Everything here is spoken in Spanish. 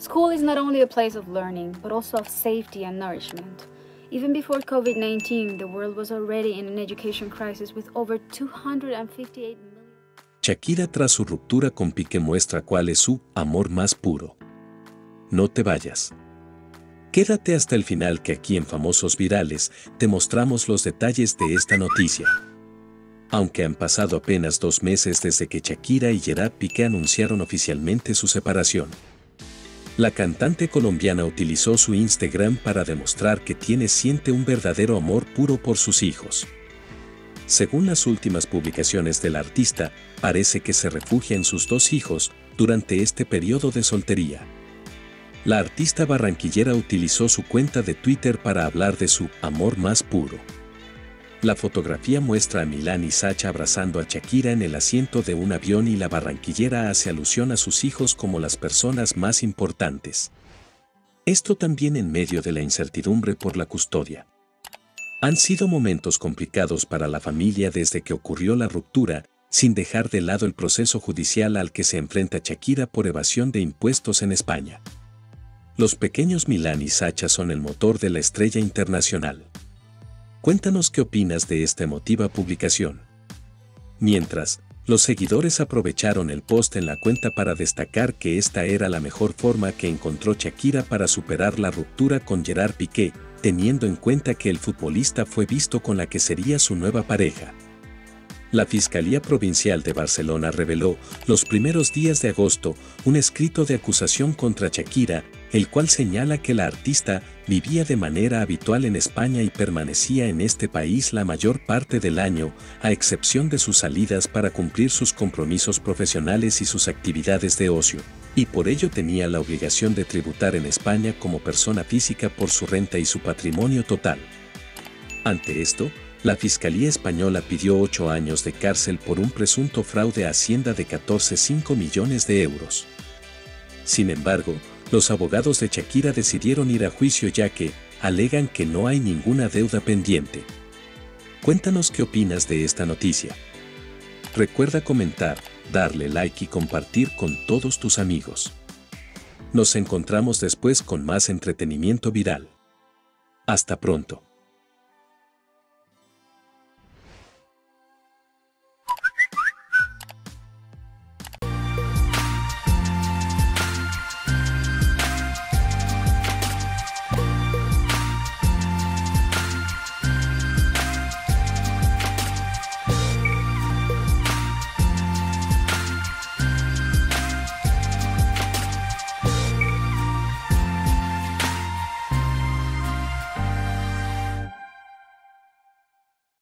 School is not only a place of learning, but also of safety and nourishment. Even before COVID 19, the world was already in an education crisis with over 258 million. Shakira tras su ruptura con Piqué muestra cuál es su amor más puro. No te vayas. Quédate hasta el final que aquí en Famosos Virales te mostramos los detalles de esta noticia. Aunque han pasado apenas dos meses desde que Shakira y Gerard Piqué anunciaron oficialmente su separación. La cantante colombiana utilizó su Instagram para demostrar que tiene siente un verdadero amor puro por sus hijos. Según las últimas publicaciones del artista, parece que se refugia en sus dos hijos durante este periodo de soltería. La artista barranquillera utilizó su cuenta de Twitter para hablar de su amor más puro. La fotografía muestra a Milán y Sacha abrazando a Shakira en el asiento de un avión y la barranquillera hace alusión a sus hijos como las personas más importantes. Esto también en medio de la incertidumbre por la custodia. Han sido momentos complicados para la familia desde que ocurrió la ruptura, sin dejar de lado el proceso judicial al que se enfrenta Shakira por evasión de impuestos en España. Los pequeños Milán y Sacha son el motor de la estrella internacional. Cuéntanos qué opinas de esta emotiva publicación. Mientras, los seguidores aprovecharon el post en la cuenta para destacar que esta era la mejor forma que encontró Shakira para superar la ruptura con Gerard Piqué, teniendo en cuenta que el futbolista fue visto con la que sería su nueva pareja. La Fiscalía Provincial de Barcelona reveló, los primeros días de agosto, un escrito de acusación contra Shakira, el cual señala que la artista vivía de manera habitual en España y permanecía en este país la mayor parte del año, a excepción de sus salidas para cumplir sus compromisos profesionales y sus actividades de ocio, y por ello tenía la obligación de tributar en España como persona física por su renta y su patrimonio total. Ante esto, la Fiscalía Española pidió ocho años de cárcel por un presunto fraude a Hacienda de 14,5 millones de euros. Sin embargo, los abogados de Shakira decidieron ir a juicio ya que alegan que no hay ninguna deuda pendiente. Cuéntanos qué opinas de esta noticia. Recuerda comentar, darle like y compartir con todos tus amigos. Nos encontramos después con más entretenimiento viral. Hasta pronto.